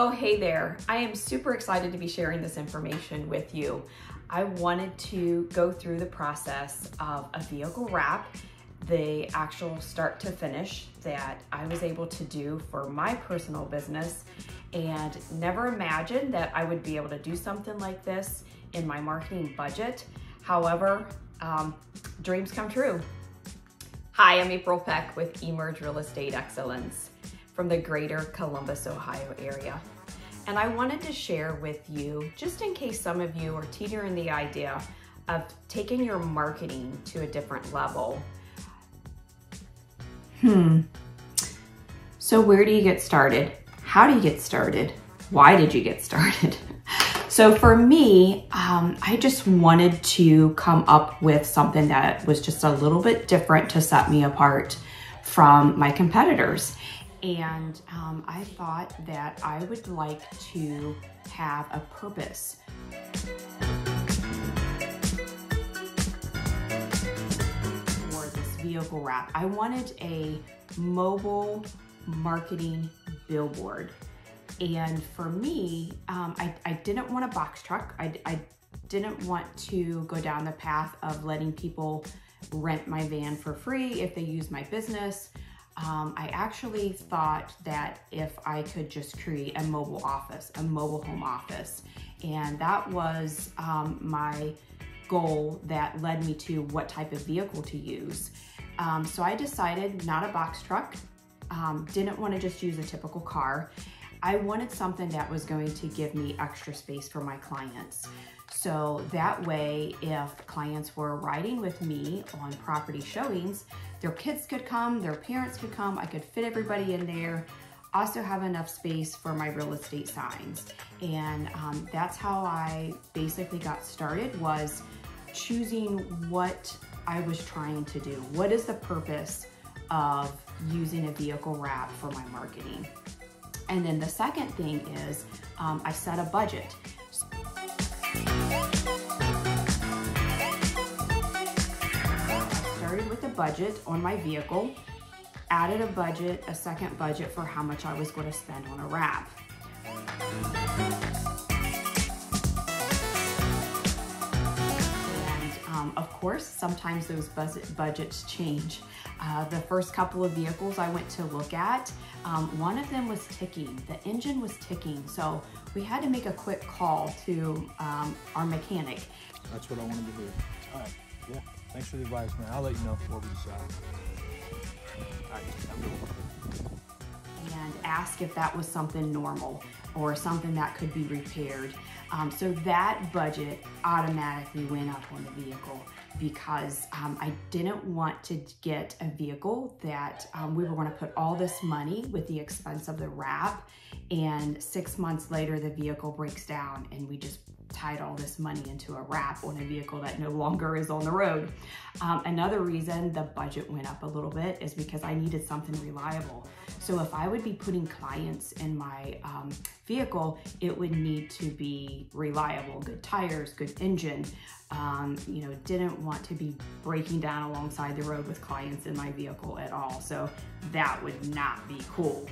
Oh, hey there. I am super excited to be sharing this information with you. I wanted to go through the process of a vehicle wrap, the actual start to finish that I was able to do for my personal business and never imagined that I would be able to do something like this in my marketing budget. However, um, dreams come true. Hi, I'm April Peck with e-Merge Real Estate Excellence from the greater Columbus, Ohio area. And I wanted to share with you, just in case some of you are teetering the idea of taking your marketing to a different level. Hmm. So where do you get started? How do you get started? Why did you get started? So for me, um, I just wanted to come up with something that was just a little bit different to set me apart from my competitors. And um, I thought that I would like to have a purpose. For this vehicle wrap, I wanted a mobile marketing billboard. And for me, um, I, I, didn't want a box truck. I, I didn't want to go down the path of letting people rent my van for free if they use my business. Um, I actually thought that if I could just create a mobile office, a mobile home office, and that was um, my goal that led me to what type of vehicle to use. Um, so I decided not a box truck, um, didn't want to just use a typical car. I wanted something that was going to give me extra space for my clients. So that way, if clients were riding with me on property showings, their kids could come, their parents could come, I could fit everybody in there. Also have enough space for my real estate signs. And um, that's how I basically got started was choosing what I was trying to do. What is the purpose of using a vehicle wrap for my marketing? And then the second thing is um, I set a budget. started with a budget on my vehicle, added a budget, a second budget for how much I was going to spend on a wrap. Um, of course, sometimes those budgets change. Uh, the first couple of vehicles I went to look at, um, one of them was ticking. The engine was ticking, so we had to make a quick call to um, our mechanic. That's what I wanted to do. All right, yeah. Thanks for the advice, man. I'll let you know what we decide. All right, and ask if that was something normal or something that could be repaired. Um, so that budget automatically went up on the vehicle because um, I didn't want to get a vehicle that um, we were to put all this money with the expense of the wrap and six months later the vehicle breaks down and we just tied all this money into a wrap on a vehicle that no longer is on the road. Um, another reason the budget went up a little bit is because I needed something reliable. So if I would be putting clients in my um, vehicle, it would need to be reliable, good tires, good engine. Um, you know, didn't want to be breaking down alongside the road with clients in my vehicle at all. So that would not be cool.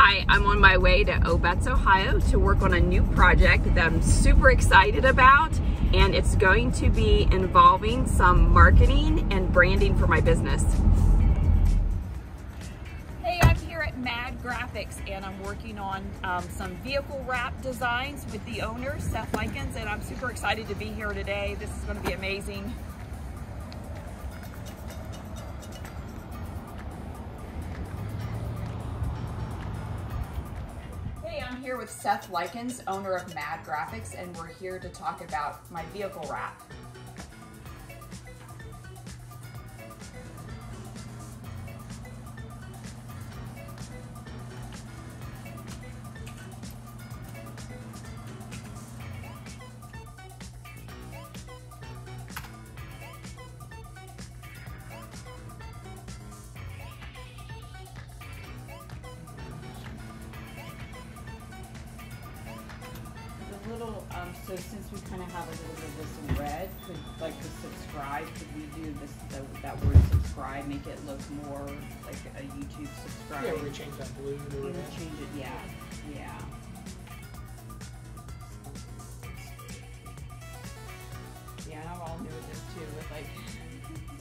I'm on my way to Obetz, Ohio to work on a new project that I'm super excited about and it's going to be involving some marketing and branding for my business. Hey, I'm here at Mad Graphics and I'm working on um, some vehicle wrap designs with the owner, Seth Likens, and I'm super excited to be here today. This is gonna be amazing. I'm here with Seth Likens, owner of Mad Graphics, and we're here to talk about my vehicle wrap. Little, um, so since we kind of have a little bit of this in red, could, like the subscribe, could we do this, the, that word subscribe, make it look more like a YouTube subscribe? Yeah, we change that blue to We red. would change it, yeah, yeah. Yeah, and I'm all new with this too, with like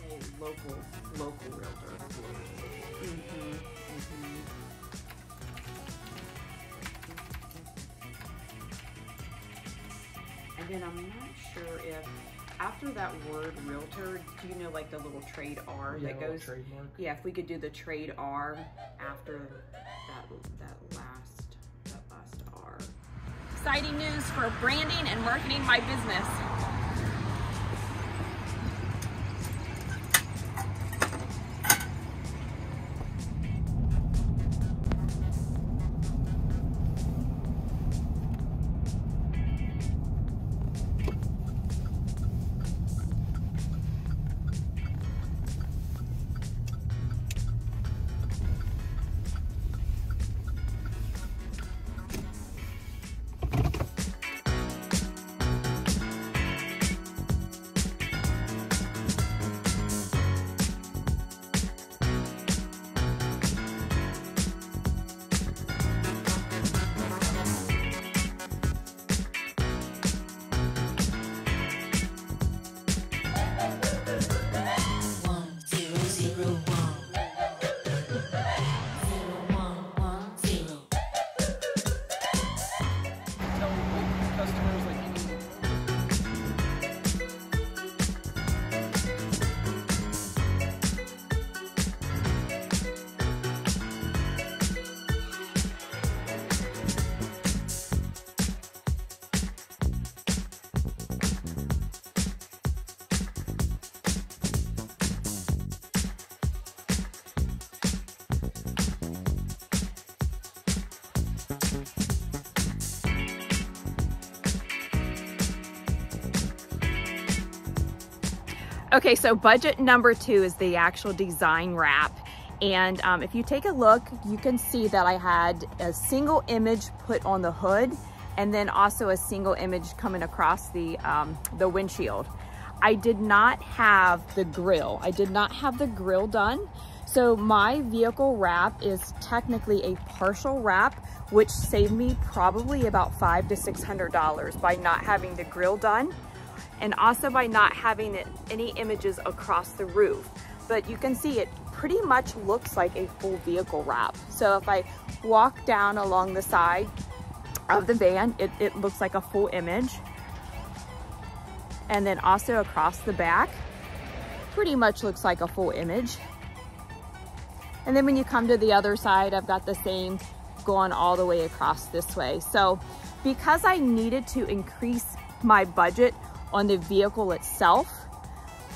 a local, local realtor. Mm-hmm, mm-hmm. And then I'm not sure if, after that word realtor, do you know like the little trade R Yeah, that goes? trademark. Yeah, if we could do the trade R after that that last that last R. Exciting news for branding and marketing my business. Okay, so budget number two is the actual design wrap. And um, if you take a look, you can see that I had a single image put on the hood and then also a single image coming across the, um, the windshield. I did not have the grill. I did not have the grill done. So my vehicle wrap is technically a partial wrap, which saved me probably about five to $600 by not having the grill done and also by not having any images across the roof. But you can see it pretty much looks like a full vehicle wrap. So if I walk down along the side of the van, it, it looks like a full image. And then also across the back, pretty much looks like a full image. And then when you come to the other side, I've got the same going all the way across this way. So because I needed to increase my budget on the vehicle itself,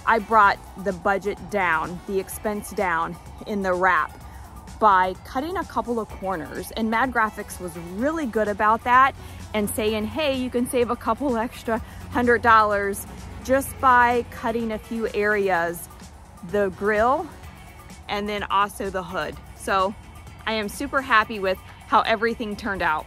I brought the budget down, the expense down in the wrap by cutting a couple of corners. And Mad Graphics was really good about that and saying, hey, you can save a couple extra hundred dollars just by cutting a few areas, the grill and then also the hood. So I am super happy with how everything turned out.